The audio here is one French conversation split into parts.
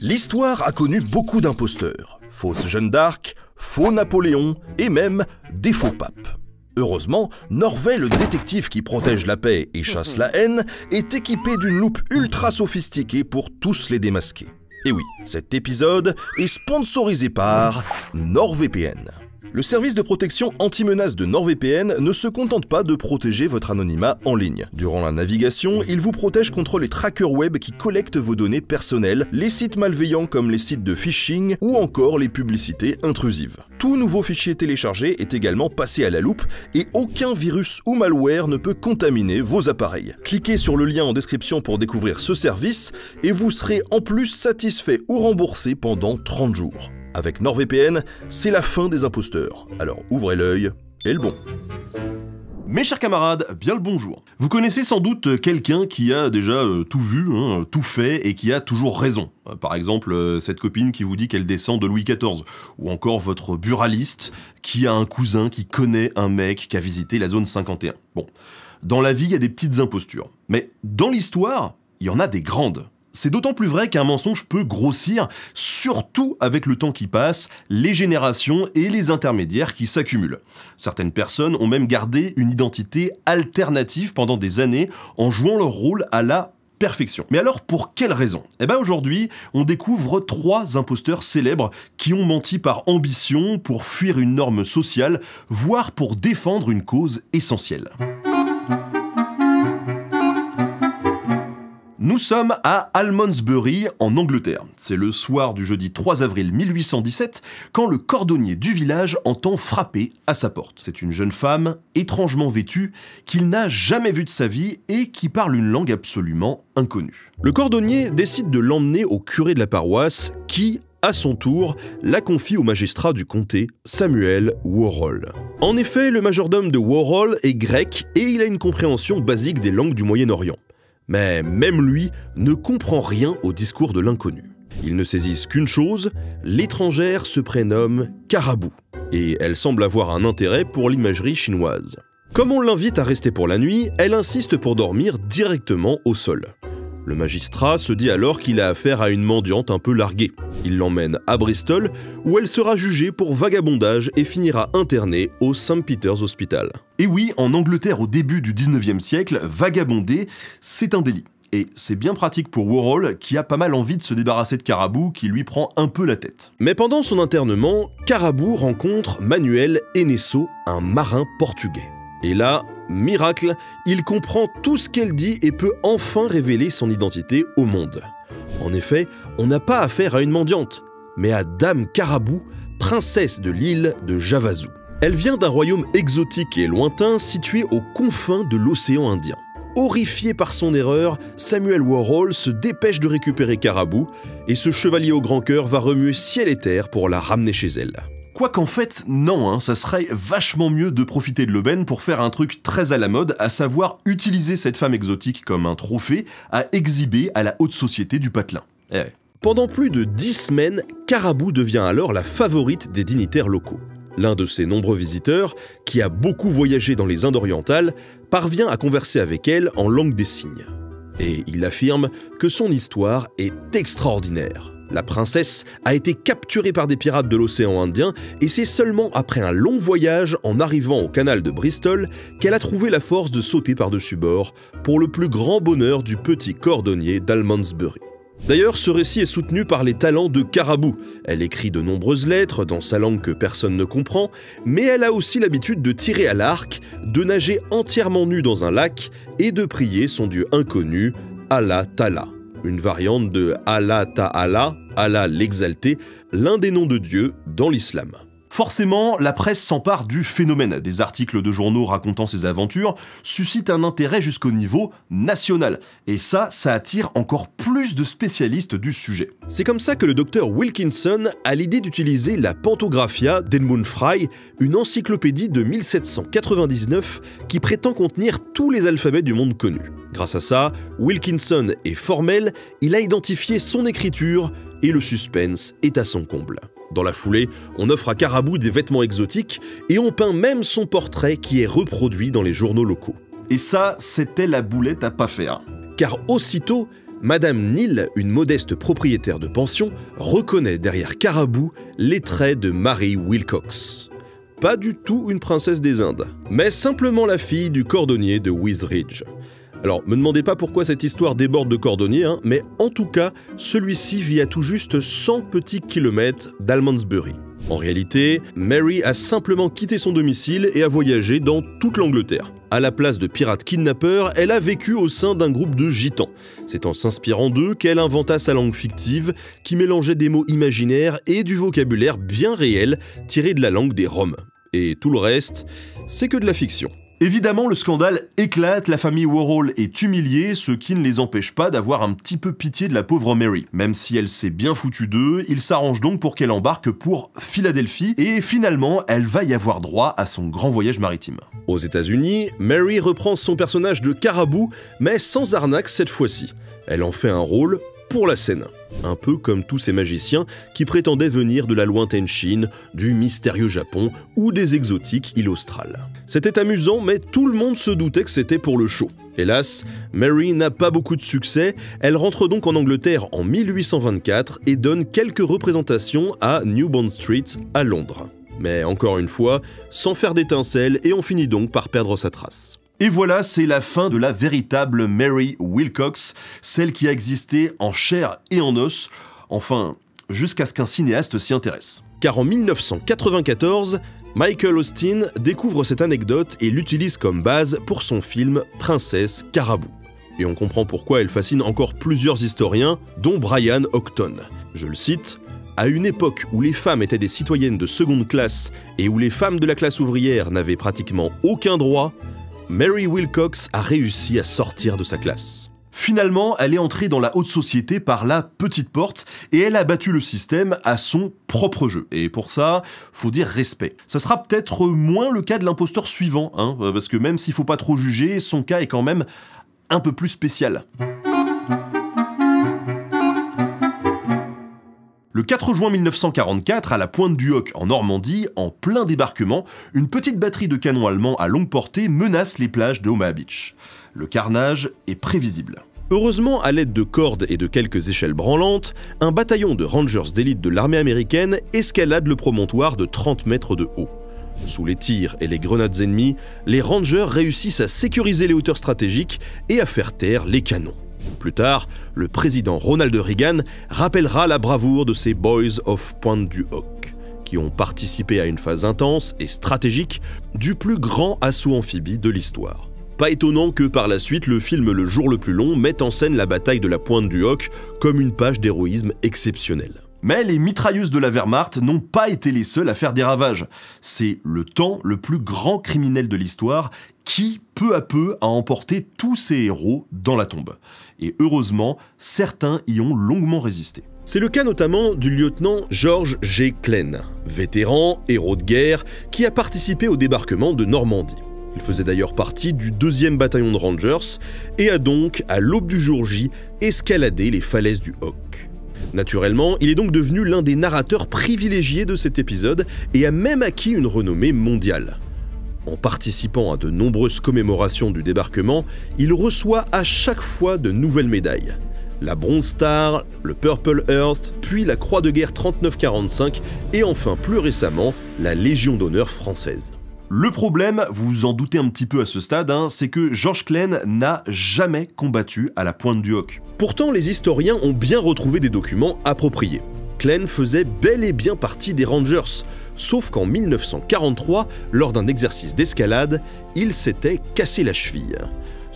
L'histoire a connu beaucoup d'imposteurs. Fausse Jeanne d'Arc, faux Napoléon et même des faux papes. Heureusement, Norvet, le détective qui protège la paix et chasse la haine, est équipé d'une loupe ultra sophistiquée pour tous les démasquer. Et oui, cet épisode est sponsorisé par NordVPN. Le service de protection anti-menace de NordVPN ne se contente pas de protéger votre anonymat en ligne. Durant la navigation, il vous protège contre les trackers web qui collectent vos données personnelles, les sites malveillants comme les sites de phishing ou encore les publicités intrusives. Tout nouveau fichier téléchargé est également passé à la loupe et aucun virus ou malware ne peut contaminer vos appareils. Cliquez sur le lien en description pour découvrir ce service et vous serez en plus satisfait ou remboursé pendant 30 jours. Avec NordVPN, c'est la fin des imposteurs. Alors ouvrez l'œil et le bon. Mes chers camarades, bien le bonjour. Vous connaissez sans doute quelqu'un qui a déjà euh, tout vu, hein, tout fait et qui a toujours raison. Euh, par exemple, euh, cette copine qui vous dit qu'elle descend de Louis XIV. Ou encore votre buraliste qui a un cousin qui connaît un mec qui a visité la zone 51. Bon, dans la vie, il y a des petites impostures. Mais dans l'histoire, il y en a des grandes. C'est d'autant plus vrai qu'un mensonge peut grossir, surtout avec le temps qui passe, les générations et les intermédiaires qui s'accumulent. Certaines personnes ont même gardé une identité alternative pendant des années en jouant leur rôle à la perfection. Mais alors pour quelle raison? Eh bien aujourd'hui, on découvre trois imposteurs célèbres qui ont menti par ambition pour fuir une norme sociale, voire pour défendre une cause essentielle. Nous sommes à Almondsbury, en Angleterre. C'est le soir du jeudi 3 avril 1817, quand le cordonnier du village entend frapper à sa porte. C'est une jeune femme, étrangement vêtue, qu'il n'a jamais vue de sa vie et qui parle une langue absolument inconnue. Le cordonnier décide de l'emmener au curé de la paroisse, qui, à son tour, la confie au magistrat du comté, Samuel Warhol. En effet, le majordome de Warhol est grec et il a une compréhension basique des langues du Moyen-Orient. Mais même lui ne comprend rien au discours de l'inconnu. Ils ne saisissent qu'une chose, l'étrangère se prénomme Carabou, et elle semble avoir un intérêt pour l'imagerie chinoise. Comme on l'invite à rester pour la nuit, elle insiste pour dormir directement au sol. Le magistrat se dit alors qu'il a affaire à une mendiante un peu larguée. Il l'emmène à Bristol, où elle sera jugée pour vagabondage et finira internée au St. Peter's Hospital. Et oui, en Angleterre au début du 19e siècle, vagabonder, c'est un délit. Et c'est bien pratique pour Warhol, qui a pas mal envie de se débarrasser de Carabou, qui lui prend un peu la tête. Mais pendant son internement, Carabou rencontre Manuel Enesso, un marin portugais. Et là, miracle, il comprend tout ce qu'elle dit et peut enfin révéler son identité au monde. En effet, on n'a pas affaire à une mendiante, mais à Dame Carabou, princesse de l'île de Javazou. Elle vient d'un royaume exotique et lointain situé aux confins de l'océan Indien. Horrifié par son erreur, Samuel Warhol se dépêche de récupérer Carabou et ce chevalier au grand cœur va remuer ciel et terre pour la ramener chez elle. Quoi qu'en fait, non, hein, ça serait vachement mieux de profiter de l'aubaine pour faire un truc très à la mode, à savoir utiliser cette femme exotique comme un trophée à exhiber à la haute société du patelin. Eh Pendant plus de dix semaines, Carabou devient alors la favorite des dignitaires locaux. L'un de ses nombreux visiteurs, qui a beaucoup voyagé dans les Indes orientales, parvient à converser avec elle en langue des signes. Et il affirme que son histoire est extraordinaire. La princesse a été capturée par des pirates de l'océan Indien et c'est seulement après un long voyage en arrivant au canal de Bristol qu'elle a trouvé la force de sauter par-dessus bord pour le plus grand bonheur du petit cordonnier d'Almondsbury. D'ailleurs, ce récit est soutenu par les talents de Carabou. Elle écrit de nombreuses lettres dans sa langue que personne ne comprend, mais elle a aussi l'habitude de tirer à l'arc, de nager entièrement nue dans un lac et de prier son dieu inconnu, Allah Tala une variante de Allah Ta'ala, Allah l'exalté, l'un des noms de Dieu dans l'islam. Forcément, la presse s'empare du phénomène. Des articles de journaux racontant ses aventures suscitent un intérêt jusqu'au niveau national. Et ça, ça attire encore plus de spécialistes du sujet. C'est comme ça que le docteur Wilkinson a l'idée d'utiliser la Pantographia d'Edmund Fry, une encyclopédie de 1799 qui prétend contenir tous les alphabets du monde connu. Grâce à ça, Wilkinson est formel, il a identifié son écriture et le suspense est à son comble. Dans la foulée, on offre à Carabou des vêtements exotiques et on peint même son portrait qui est reproduit dans les journaux locaux. Et ça, c'était la boulette à pas faire. Car aussitôt, Madame Neal, une modeste propriétaire de pension, reconnaît derrière Carabou les traits de Mary Wilcox. Pas du tout une princesse des Indes, mais simplement la fille du cordonnier de Wizridge. Alors, me demandez pas pourquoi cette histoire déborde de cordonnier, hein, mais en tout cas, celui-ci vit à tout juste 100 petits kilomètres d'Almondsbury. En réalité, Mary a simplement quitté son domicile et a voyagé dans toute l'Angleterre. À la place de pirate kidnappeur, elle a vécu au sein d'un groupe de gitans. C'est en s'inspirant d'eux qu'elle inventa sa langue fictive, qui mélangeait des mots imaginaires et du vocabulaire bien réel tiré de la langue des Roms. Et tout le reste, c'est que de la fiction. Évidemment, le scandale éclate, la famille Warhol est humiliée, ce qui ne les empêche pas d'avoir un petit peu pitié de la pauvre Mary. Même si elle s'est bien foutue d'eux, ils s'arrangent donc pour qu'elle embarque pour Philadelphie, et finalement, elle va y avoir droit à son grand voyage maritime. Aux États-Unis, Mary reprend son personnage de carabou, mais sans arnaque cette fois-ci. Elle en fait un rôle pour la scène. Un peu comme tous ces magiciens qui prétendaient venir de la lointaine Chine, du mystérieux Japon ou des exotiques îles australes. C'était amusant, mais tout le monde se doutait que c'était pour le show. Hélas, Mary n'a pas beaucoup de succès, elle rentre donc en Angleterre en 1824 et donne quelques représentations à New Bond Street à Londres. Mais encore une fois, sans faire d'étincelles et on finit donc par perdre sa trace. Et voilà, c'est la fin de la véritable Mary Wilcox, celle qui a existé en chair et en os, enfin, jusqu'à ce qu'un cinéaste s'y intéresse. Car en 1994, Michael Austin découvre cette anecdote et l'utilise comme base pour son film Princesse Carabou. Et on comprend pourquoi elle fascine encore plusieurs historiens, dont Brian Octon. Je le cite, à une époque où les femmes étaient des citoyennes de seconde classe et où les femmes de la classe ouvrière n'avaient pratiquement aucun droit, Mary Wilcox a réussi à sortir de sa classe. Finalement, elle est entrée dans la haute société par la petite porte et elle a battu le système à son propre jeu. Et pour ça, faut dire respect. Ça sera peut-être moins le cas de l'imposteur suivant, hein, parce que même s'il faut pas trop juger, son cas est quand même un peu plus spécial. Le 4 juin 1944, à la pointe du Hoc en Normandie, en plein débarquement, une petite batterie de canons allemands à longue portée menace les plages de Omaha Beach. Le carnage est prévisible. Heureusement, à l'aide de cordes et de quelques échelles branlantes, un bataillon de rangers d'élite de l'armée américaine escalade le promontoire de 30 mètres de haut. Sous les tirs et les grenades ennemies, les rangers réussissent à sécuriser les hauteurs stratégiques et à faire taire les canons. Plus tard, le président Ronald Reagan rappellera la bravoure de ces Boys of Pointe du Hoc, qui ont participé à une phase intense et stratégique du plus grand assaut amphibie de l'histoire. Pas étonnant que par la suite le film Le jour le plus long mette en scène la bataille de la Pointe du Hoc comme une page d'héroïsme exceptionnelle. Mais les mitrailleuses de la Wehrmacht n'ont pas été les seules à faire des ravages. C'est le temps le plus grand criminel de l'histoire qui, peu à peu, a emporté tous ses héros dans la tombe. Et heureusement, certains y ont longuement résisté. C'est le cas notamment du lieutenant George G. Klein, vétéran, héros de guerre, qui a participé au débarquement de Normandie. Il faisait d'ailleurs partie du deuxième bataillon de Rangers et a donc, à l'aube du jour J, escaladé les falaises du Hoc. Naturellement, il est donc devenu l'un des narrateurs privilégiés de cet épisode et a même acquis une renommée mondiale. En participant à de nombreuses commémorations du débarquement, il reçoit à chaque fois de nouvelles médailles. La Bronze Star, le Purple Heart, puis la Croix de guerre 39-45 et enfin plus récemment la Légion d'honneur française. Le problème, vous vous en doutez un petit peu à ce stade, hein, c'est que George Klein n'a jamais combattu à la pointe du Hoc. Pourtant, les historiens ont bien retrouvé des documents appropriés. Klein faisait bel et bien partie des Rangers, sauf qu'en 1943, lors d'un exercice d'escalade, il s'était cassé la cheville.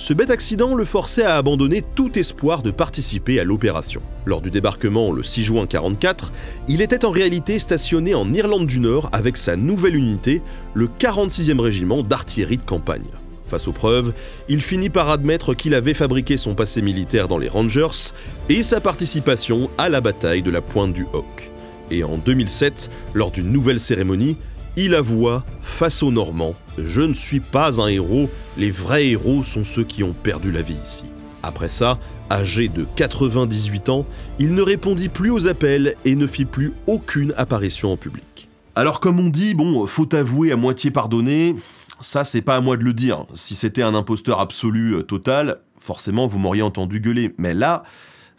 Ce bête accident le forçait à abandonner tout espoir de participer à l'opération. Lors du débarquement le 6 juin 1944, il était en réalité stationné en Irlande du Nord avec sa nouvelle unité, le 46e régiment d'artillerie de campagne. Face aux preuves, il finit par admettre qu'il avait fabriqué son passé militaire dans les Rangers et sa participation à la bataille de la Pointe du Hoc. Et en 2007, lors d'une nouvelle cérémonie, il avoua, face aux Normands, Je ne suis pas un héros, les vrais héros sont ceux qui ont perdu la vie ici. Après ça, âgé de 98 ans, il ne répondit plus aux appels et ne fit plus aucune apparition en public. Alors comme on dit, bon, faut avouer à moitié pardonner, ça c'est pas à moi de le dire. Si c'était un imposteur absolu euh, total, forcément vous m'auriez entendu gueuler. Mais là,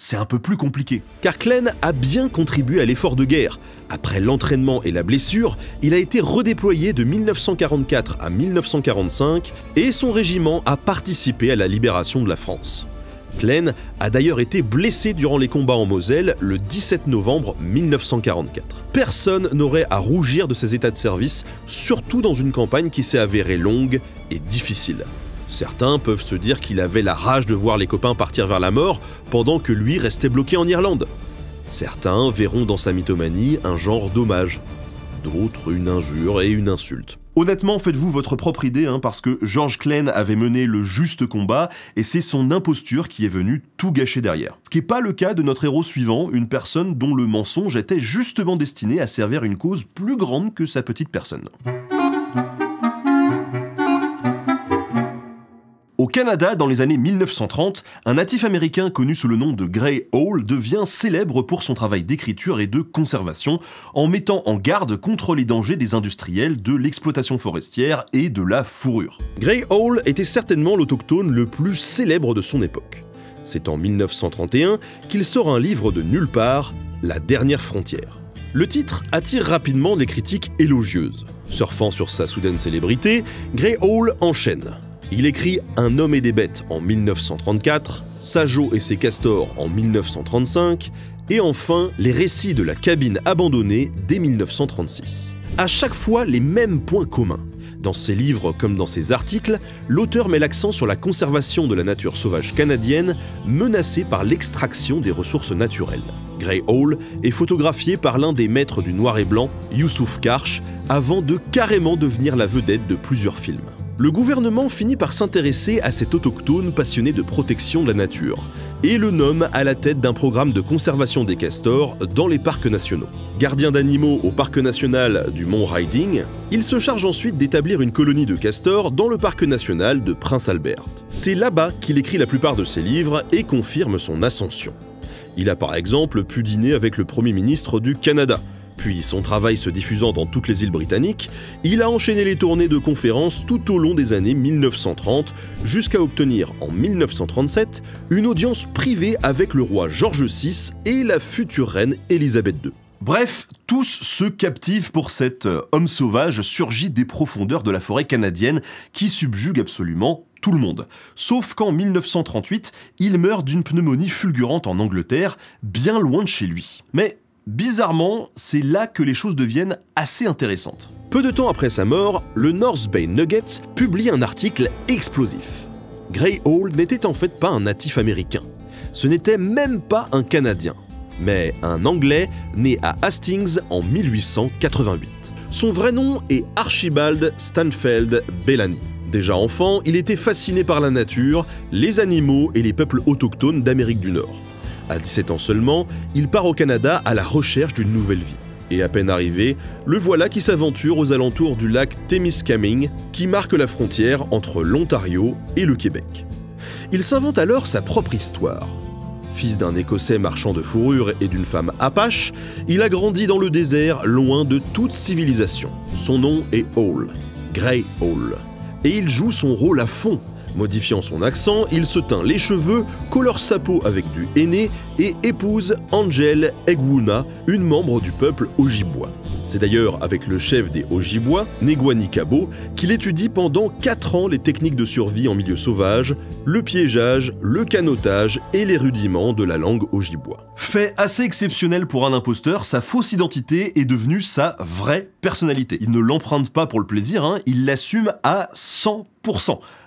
c'est un peu plus compliqué. Car Klein a bien contribué à l'effort de guerre. Après l'entraînement et la blessure, il a été redéployé de 1944 à 1945 et son régiment a participé à la libération de la France. Klein a d'ailleurs été blessé durant les combats en Moselle le 17 novembre 1944. Personne n'aurait à rougir de ses états de service, surtout dans une campagne qui s'est avérée longue et difficile. Certains peuvent se dire qu'il avait la rage de voir les copains partir vers la mort pendant que lui restait bloqué en Irlande. Certains verront dans sa mythomanie un genre d'hommage, d'autres une injure et une insulte. Honnêtement, faites-vous votre propre idée, hein, parce que George Klein avait mené le juste combat, et c'est son imposture qui est venue tout gâcher derrière. Ce qui n'est pas le cas de notre héros suivant, une personne dont le mensonge était justement destiné à servir une cause plus grande que sa petite personne. Canada, dans les années 1930, un natif américain connu sous le nom de Gray Hall devient célèbre pour son travail d'écriture et de conservation, en mettant en garde contre les dangers des industriels, de l'exploitation forestière et de la fourrure. Gray Hall était certainement l'autochtone le plus célèbre de son époque. C'est en 1931 qu'il sort un livre de nulle part, La dernière frontière. Le titre attire rapidement les critiques élogieuses. Surfant sur sa soudaine célébrité, Gray Hall enchaîne. Il écrit Un homme et des bêtes en 1934, Sajo et ses castors en 1935, et enfin Les récits de la cabine abandonnée dès 1936. À chaque fois, les mêmes points communs. Dans ses livres comme dans ses articles, l'auteur met l'accent sur la conservation de la nature sauvage canadienne menacée par l'extraction des ressources naturelles. Gray Hall est photographié par l'un des maîtres du noir et blanc, Youssouf Karch, avant de carrément devenir la vedette de plusieurs films le gouvernement finit par s'intéresser à cet autochtone passionné de protection de la nature et le nomme à la tête d'un programme de conservation des castors dans les parcs nationaux. Gardien d'animaux au parc national du Mont Riding, il se charge ensuite d'établir une colonie de castors dans le parc national de Prince Albert. C'est là-bas qu'il écrit la plupart de ses livres et confirme son ascension. Il a par exemple pu dîner avec le Premier ministre du Canada, puis son travail se diffusant dans toutes les îles britanniques, il a enchaîné les tournées de conférences tout au long des années 1930 jusqu'à obtenir en 1937 une audience privée avec le roi George VI et la future reine Élisabeth II. Bref, tous se captivent pour cet euh, homme sauvage surgi des profondeurs de la forêt canadienne qui subjugue absolument tout le monde. Sauf qu'en 1938, il meurt d'une pneumonie fulgurante en Angleterre, bien loin de chez lui. Mais Bizarrement, c'est là que les choses deviennent assez intéressantes. Peu de temps après sa mort, le North Bay Nuggets publie un article explosif. Gray Hall n'était en fait pas un natif américain. Ce n'était même pas un Canadien, mais un Anglais né à Hastings en 1888. Son vrai nom est Archibald Stanfeld Bellany. Déjà enfant, il était fasciné par la nature, les animaux et les peuples autochtones d'Amérique du Nord. À 17 ans seulement, il part au Canada à la recherche d'une nouvelle vie. Et à peine arrivé, le voilà qui s'aventure aux alentours du lac Témiscamingue, qui marque la frontière entre l'Ontario et le Québec. Il s'invente alors sa propre histoire. Fils d'un Écossais marchand de fourrure et d'une femme apache, il a grandi dans le désert, loin de toute civilisation. Son nom est Hall, Grey Hall. Et il joue son rôle à fond, Modifiant son accent, il se teint les cheveux, colore sa peau avec du henné et épouse Angel Egwuna, une membre du peuple Ojibwa. C'est d'ailleurs avec le chef des Ojibwa, Negwani Kabo, qu'il étudie pendant 4 ans les techniques de survie en milieu sauvage, le piégeage, le canotage et les rudiments de la langue Ojibwa. Fait assez exceptionnel pour un imposteur, sa fausse identité est devenue sa vraie personnalité. Il ne l'emprunte pas pour le plaisir, hein, il l'assume à 100%.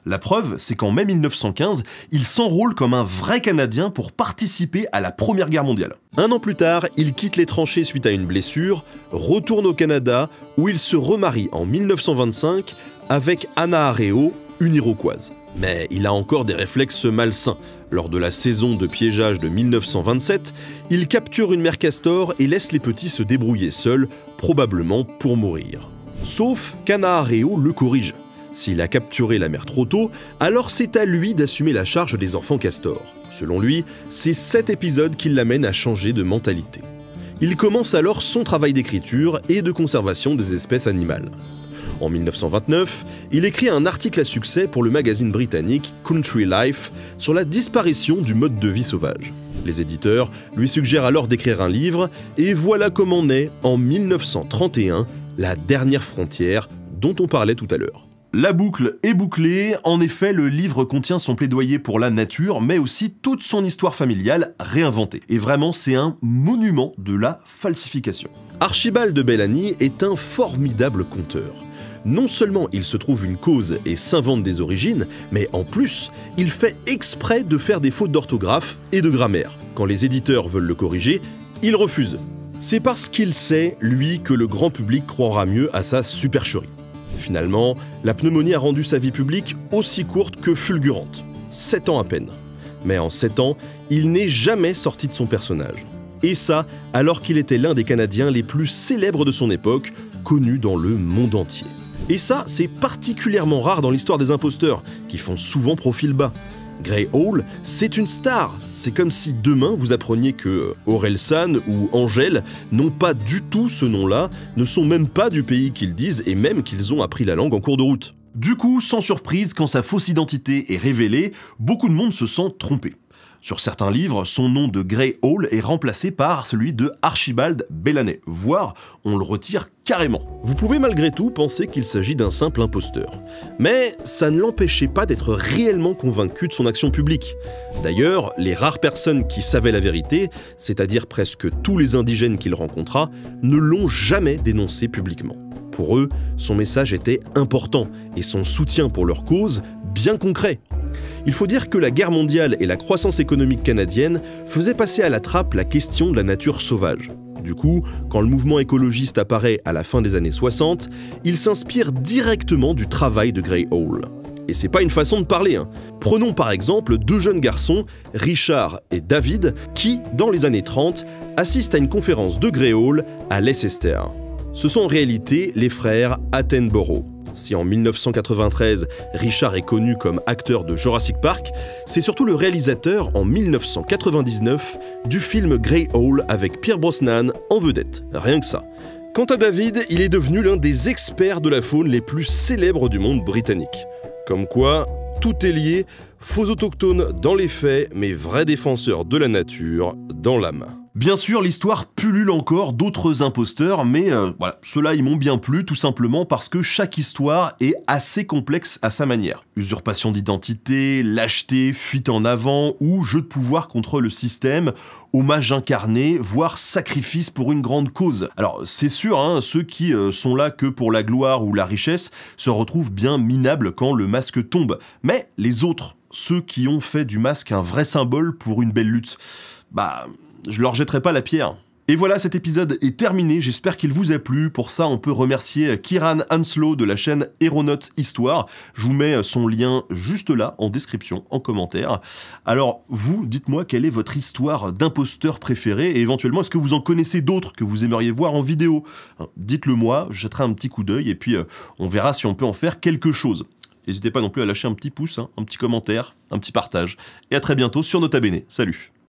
La preuve, c'est qu'en mai 1915, il s'enrôle comme un vrai Canadien pour participer à la Première Guerre mondiale. Un an plus tard, il quitte les tranchées suite à une blessure, retourne au Canada, où il se remarie en 1925 avec Anna Areo, une Iroquoise. Mais il a encore des réflexes malsains. Lors de la saison de piégeage de 1927, il capture une mère castor et laisse les petits se débrouiller seuls, probablement pour mourir. Sauf qu'Anna Areo le corrige. S'il a capturé la mère trop tôt, alors c'est à lui d'assumer la charge des enfants castors. Selon lui, c'est cet épisode qui l'amène à changer de mentalité. Il commence alors son travail d'écriture et de conservation des espèces animales. En 1929, il écrit un article à succès pour le magazine britannique Country Life sur la disparition du mode de vie sauvage. Les éditeurs lui suggèrent alors d'écrire un livre, et voilà comment naît, en 1931, La dernière frontière dont on parlait tout à l'heure. La boucle est bouclée, en effet le livre contient son plaidoyer pour la nature, mais aussi toute son histoire familiale réinventée. Et vraiment c'est un monument de la falsification. Archibald de Bellamy est un formidable conteur. Non seulement il se trouve une cause et s'invente des origines, mais en plus, il fait exprès de faire des fautes d'orthographe et de grammaire. Quand les éditeurs veulent le corriger, il refuse. C'est parce qu'il sait, lui, que le grand public croira mieux à sa supercherie. Finalement, la pneumonie a rendu sa vie publique aussi courte que fulgurante. 7 ans à peine. Mais en 7 ans, il n'est jamais sorti de son personnage. Et ça, alors qu'il était l'un des Canadiens les plus célèbres de son époque, connu dans le monde entier. Et ça, c'est particulièrement rare dans l'histoire des imposteurs, qui font souvent profil bas. Grey Hall, c'est une star. C'est comme si demain vous appreniez que Orelsan ou Angèle n'ont pas du tout ce nom-là, ne sont même pas du pays qu'ils disent et même qu'ils ont appris la langue en cours de route. Du coup, sans surprise, quand sa fausse identité est révélée, beaucoup de monde se sent trompé. Sur certains livres, son nom de Grey Hall est remplacé par celui de Archibald Bellanet, voire on le retire carrément. Vous pouvez malgré tout penser qu'il s'agit d'un simple imposteur. Mais ça ne l'empêchait pas d'être réellement convaincu de son action publique. D'ailleurs, les rares personnes qui savaient la vérité, c'est-à-dire presque tous les indigènes qu'il rencontra, ne l'ont jamais dénoncé publiquement. Pour eux, son message était important et son soutien pour leur cause bien concret. Il faut dire que la guerre mondiale et la croissance économique canadienne faisaient passer à la trappe la question de la nature sauvage. Du coup, quand le mouvement écologiste apparaît à la fin des années 60, il s'inspire directement du travail de Grey Hall. Et c'est pas une façon de parler. Hein. Prenons par exemple deux jeunes garçons, Richard et David, qui, dans les années 30, assistent à une conférence de Grey Hall à Leicester. Ce sont en réalité les frères Attenborough. Si en 1993, Richard est connu comme acteur de Jurassic Park, c'est surtout le réalisateur en 1999 du film Grey Hall avec Pierre Brosnan en vedette. Rien que ça. Quant à David, il est devenu l'un des experts de la faune les plus célèbres du monde britannique. Comme quoi, tout est lié, faux autochtones dans les faits, mais vrais défenseurs de la nature dans l'âme. Bien sûr, l'histoire pullule encore d'autres imposteurs, mais euh, voilà, ceux-là ils m'ont bien plu tout simplement parce que chaque histoire est assez complexe à sa manière. Usurpation d'identité, lâcheté, fuite en avant ou jeu de pouvoir contre le système, hommage incarné, voire sacrifice pour une grande cause. Alors c'est sûr, hein, ceux qui euh, sont là que pour la gloire ou la richesse se retrouvent bien minables quand le masque tombe. Mais les autres, ceux qui ont fait du masque un vrai symbole pour une belle lutte, bah je leur jetterai pas la pierre. Et voilà, cet épisode est terminé, j'espère qu'il vous a plu. Pour ça, on peut remercier Kiran Hanslow de la chaîne Aeronaut Histoire. Je vous mets son lien juste là, en description, en commentaire. Alors, vous, dites-moi quelle est votre histoire d'imposteur préférée, et éventuellement, est-ce que vous en connaissez d'autres que vous aimeriez voir en vidéo? Hein, Dites-le moi, je jetterai un petit coup d'œil, et puis euh, on verra si on peut en faire quelque chose. N'hésitez pas non plus à lâcher un petit pouce, hein, un petit commentaire, un petit partage. Et à très bientôt sur Nota Bene. Salut